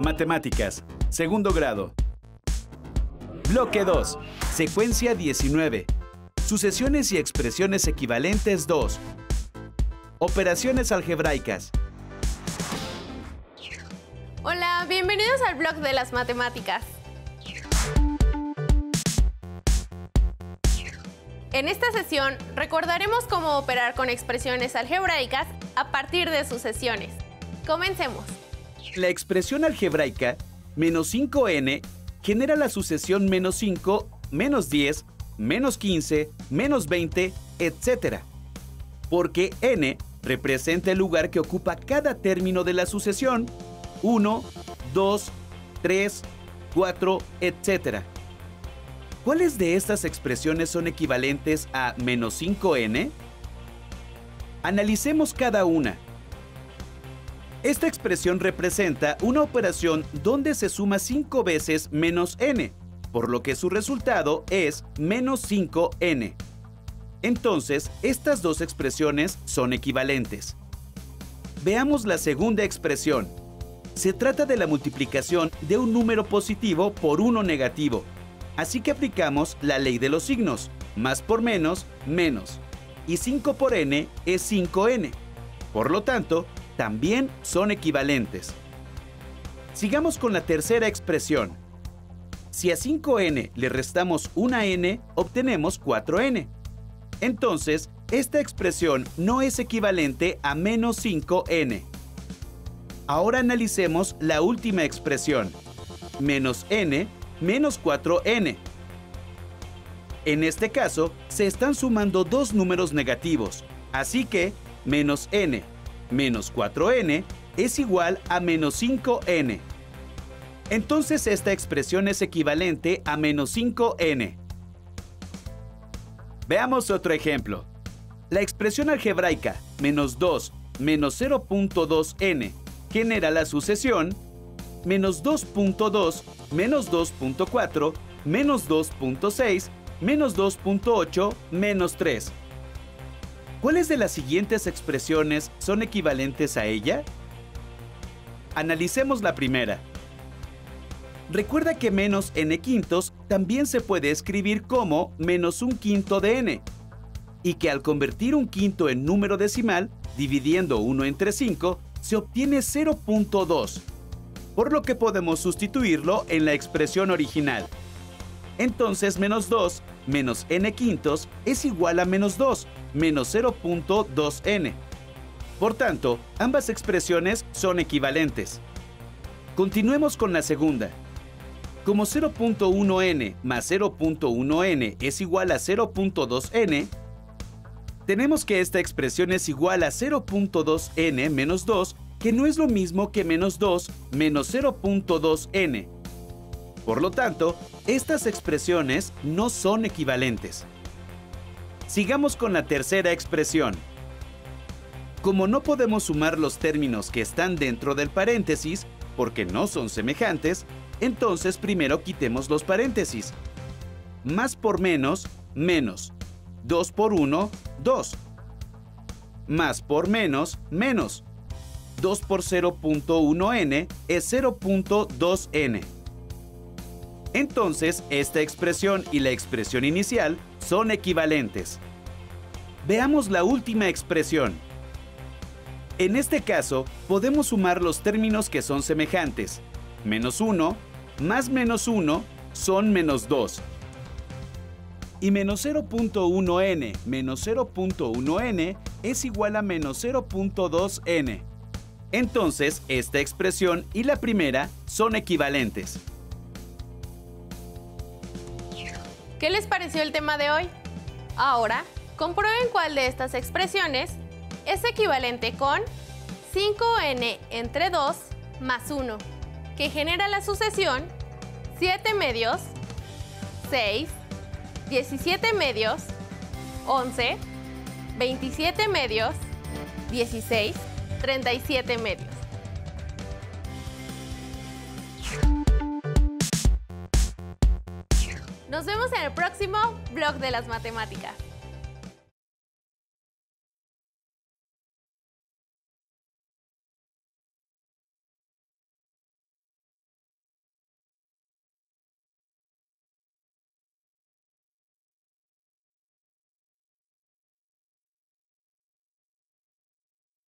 Matemáticas, segundo grado. Bloque 2. Secuencia 19. Sucesiones y expresiones equivalentes 2. Operaciones algebraicas. Hola, bienvenidos al blog de las matemáticas. En esta sesión recordaremos cómo operar con expresiones algebraicas a partir de sucesiones. Comencemos. La expresión algebraica menos 5n genera la sucesión menos 5, menos 10, menos 15, menos 20, etc. Porque n representa el lugar que ocupa cada término de la sucesión 1, 2, 3, 4, etc. ¿Cuáles de estas expresiones son equivalentes a menos 5n? Analicemos cada una. Esta expresión representa una operación donde se suma 5 veces menos n, por lo que su resultado es menos 5n. Entonces, estas dos expresiones son equivalentes. Veamos la segunda expresión. Se trata de la multiplicación de un número positivo por uno negativo. Así que aplicamos la ley de los signos. Más por menos, menos. Y 5 por n es 5n. Por lo tanto, también son equivalentes. Sigamos con la tercera expresión. Si a 5n le restamos una n, obtenemos 4n. Entonces, esta expresión no es equivalente a menos 5n. Ahora analicemos la última expresión. Menos n menos 4n. En este caso, se están sumando dos números negativos, así que menos n menos 4n es igual a menos 5n. Entonces esta expresión es equivalente a menos 5n. Veamos otro ejemplo. La expresión algebraica menos 2 menos 0.2n genera la sucesión menos 2.2 menos 2.4 menos 2.6 menos 2.8 menos 3. ¿Cuáles de las siguientes expresiones son equivalentes a ella? Analicemos la primera. Recuerda que menos n quintos también se puede escribir como menos un quinto de n, y que al convertir un quinto en número decimal, dividiendo 1 entre 5, se obtiene 0.2, por lo que podemos sustituirlo en la expresión original. Entonces menos 2 menos n quintos es igual a menos 2, menos 0.2n. Por tanto, ambas expresiones son equivalentes. Continuemos con la segunda. Como 0.1n más 0.1n es igual a 0.2n, tenemos que esta expresión es igual a 0.2n menos 2, que no es lo mismo que menos 2 menos 0.2n. Por lo tanto, estas expresiones no son equivalentes. Sigamos con la tercera expresión. Como no podemos sumar los términos que están dentro del paréntesis, porque no son semejantes, entonces primero quitemos los paréntesis. Más por menos, menos. 2 por 1, 2. Más por menos, menos. 2 por 0.1n es 0.2n. Entonces, esta expresión y la expresión inicial son equivalentes. Veamos la última expresión. En este caso, podemos sumar los términos que son semejantes. Menos 1 más menos 1 son menos 2. Y menos 0.1n menos 0.1n es igual a menos 0.2n. Entonces, esta expresión y la primera son equivalentes. ¿Qué les pareció el tema de hoy? Ahora, comprueben cuál de estas expresiones es equivalente con 5n entre 2 más 1, que genera la sucesión 7 medios, 6, 17 medios, 11, 27 medios, 16, 37 medios. Nos vemos en el próximo blog de las matemáticas.